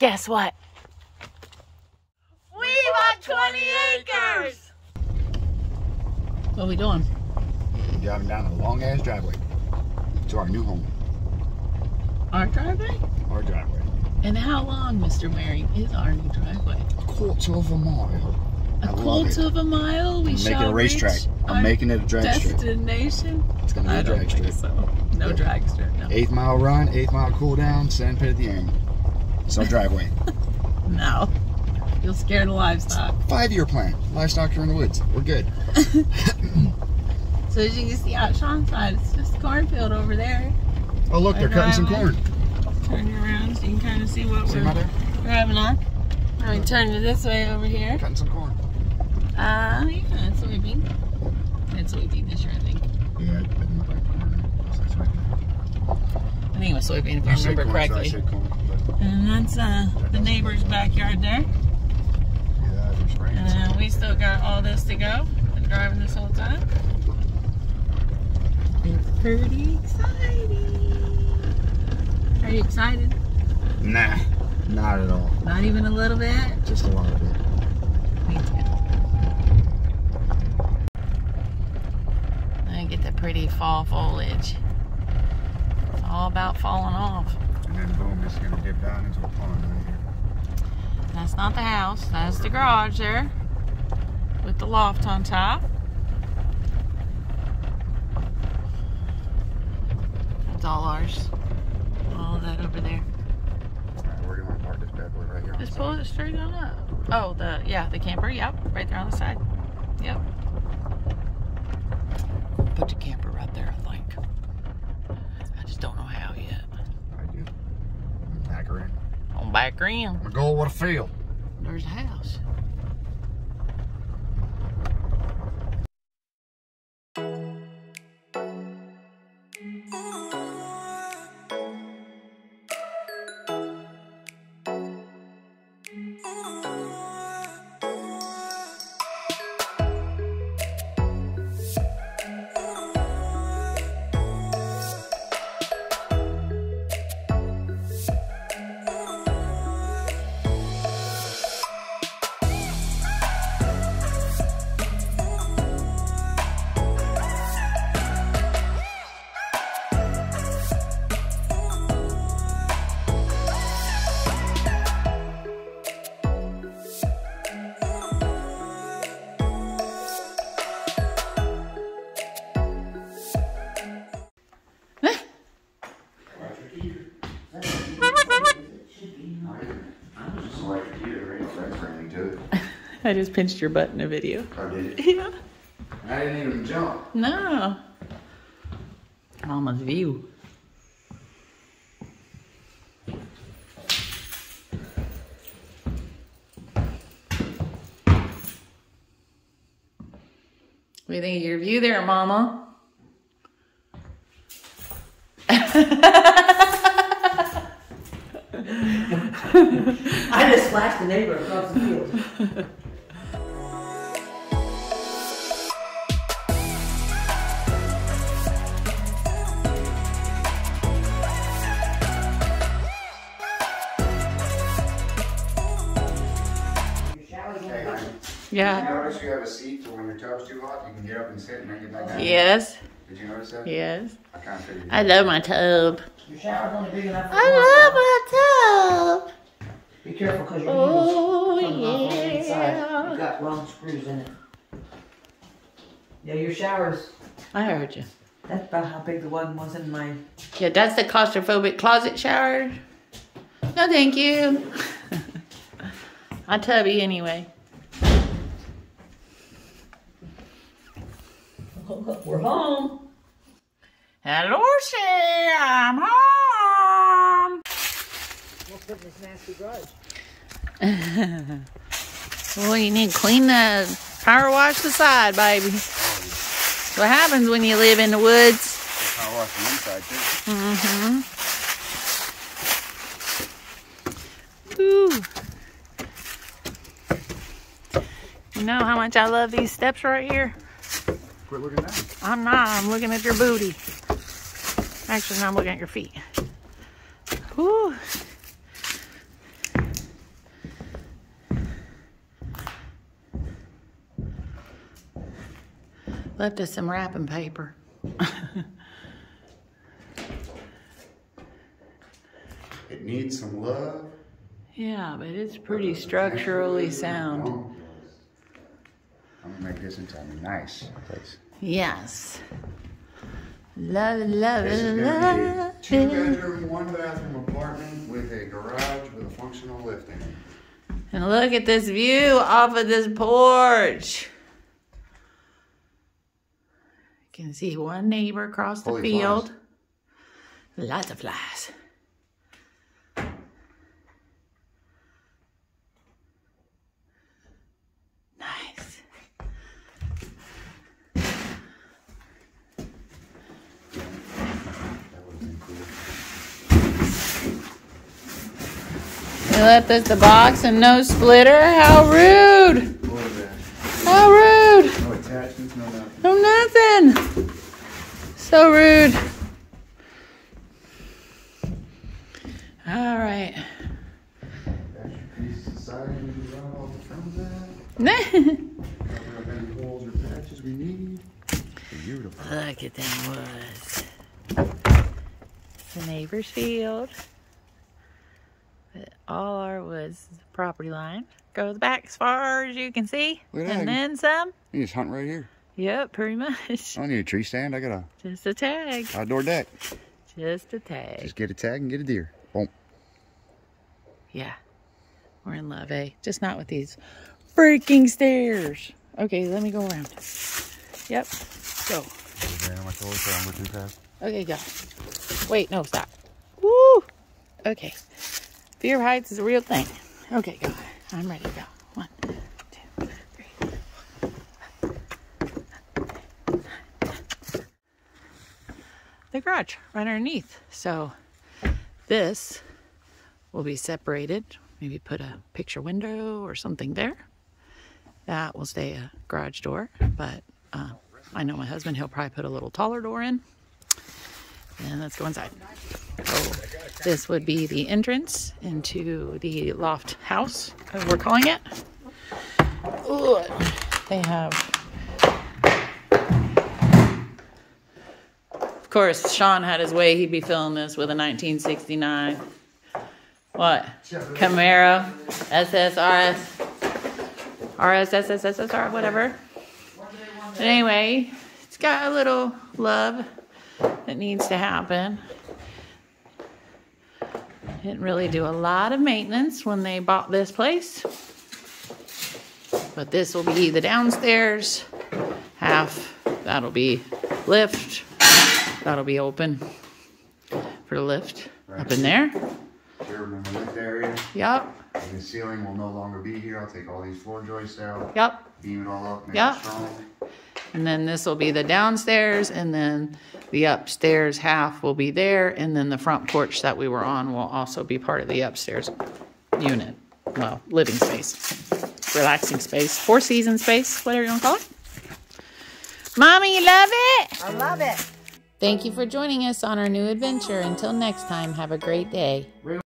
Guess what? We bought 20 acres! What are we doing? Driving down a long ass driveway to our new home, Our driveway? our driveway. And how long, Mr. Wareing, is our new driveway? A quarter of a mile. A I quarter of a mile. We I'm making shall a racetrack. reach I'm making it a drag strip. destination. It's gonna be I a drag think strip. so. No Yeah. drag strip. No. Eighth mile run, eighth mile cool down, sand pit at the end. It's our driveway. No. You'll scare the livestock. Five year plan. Livestock are in the woods. We're good. So as you can see out Sean's side, it's just cornfield over there. Oh look, they're Our cutting some corn. Turn you around so you can kind of see what See we're mother? driving on. I mean, turn you this way over here. Cutting some corn. Uh, can add soybean. Had soybean this year, I think. Yeah, I didn't like corn. That's. I think it was soybean if I said remember corn, so I correctly. said corn, but And that's uh, the neighbor's backyard there. yeah, they're spraying. And uh, we still got all this to go. Been driving this whole time. It's pretty exciting. Are you excited? Nah, not at all. Not even a little bit? Just a lot of it. Me too. I get the pretty fall foliage. It's all about falling off. And then boom, it's gonna dip down into a pond right here. That's not the house. That's the garage there. With the loft on top. It's all ours. All of that over there. Alright, where do you want to park this bad boy right here? on Just the pull it straight on up. Oh, the yeah, the camper. Yep, right there on the side. Yep. Put the camper right there. I think. I just don't know how yet. I do. Back her in. On back in, I'm gonna go with a field. there's a house. I just pinched your butt in a video. Oh, did it? Yeah. I didn't even jump. No. Mama's view. What do you think of your view there, Mama? I just flashed the neighbor across the field. Yeah. Did you notice you have a seat for when your tub's too hot, you can get up and sit and then get back down? Yes. Did you notice that? Yes. I kind of figured. I love my tub. Your shower's only big enough for I love my tub. Be careful because your Oh, needle's coming off on the inside. yeah. You've got long screws in it. Yeah, your shower's, I heard you. that's about how big the one was in my, Yeah, that's the claustrophobic closet shower. No, thank you. I tubby anyway. we're home. Hello, Shay. I'm home. We'll put in this nasty garage. Well, you need to clean the power wash the side, baby. What happens when you live in the woods? Power wash the inside too. Mm-hmm. Ooh. You know how much I love these steps right here? Quit looking down. I'm not. I'm looking at your booty. Actually, now I'm looking at your feet. Whew. Left us some wrapping paper. it needs some love. Yeah, but it's pretty structurally sound. I'm gonna make this into a nice place. Yes. Love it, love This it, is gonna be love two bedroom, one bathroom apartment with a garage with a functional lift in it. And look at this view off of this porch. You can see one neighbor across the Holy field. flies. Lots of flies. Nice. That would've been cool. You left us the box and no splitter? How rude! How rude! No attachments, no nothing. No nothing. So rude. All right. Look at them woods. The neighbor's field. But all our woods is the property line. Goes back as far as you can see. Look at that. And then some. You just hunt right here. Yep, pretty much. I don't need a tree stand. I got a Just a tag. outdoor deck. Just a tag. Just get a tag and get a deer. Boom. Yeah. We're in love, eh? Just not with these freaking stairs. Okay, let me go around. Yep. Go. Okay, go. Wait, no, stop. Woo! Okay. Fear of heights is a real thing. Okay, go. I'm ready to go. One, two, three. The garage right underneath. So this will be separated. Maybe put a picture window or something there. That will stay a garage door, but uh, I know my husband, he'll probably put a little taller door in. And let's go inside. So this would be the entrance into the loft house, as we're calling it. Ooh, they have. Of course, Sean had his way. He'd be filling this with a 1969. What? Camaro, SSRS, RSSSSR, whatever. But anyway, it's got a little love that needs to happen. Didn't really do a lot of maintenance when they bought this place. But this will be the downstairs half. That'll be lift. That'll be open for the lift up in there. Here, remember lift area? Yep, And the ceiling will no longer be here. I'll take all these floor joists out, yep. beam it all up, make Yeah. it strong. And then this will be the downstairs, and then the upstairs half will be there, and then the front porch that we were on will also be part of the upstairs unit. Well, living space, relaxing space, four season space, whatever you want to call it. Mommy, you love it? I love it. Thank you for joining us on our new adventure. Until next time, have a great day.